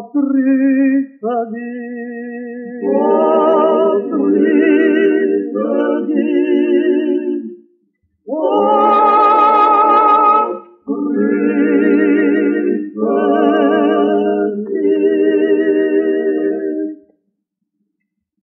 opriți-te, Opriți-te,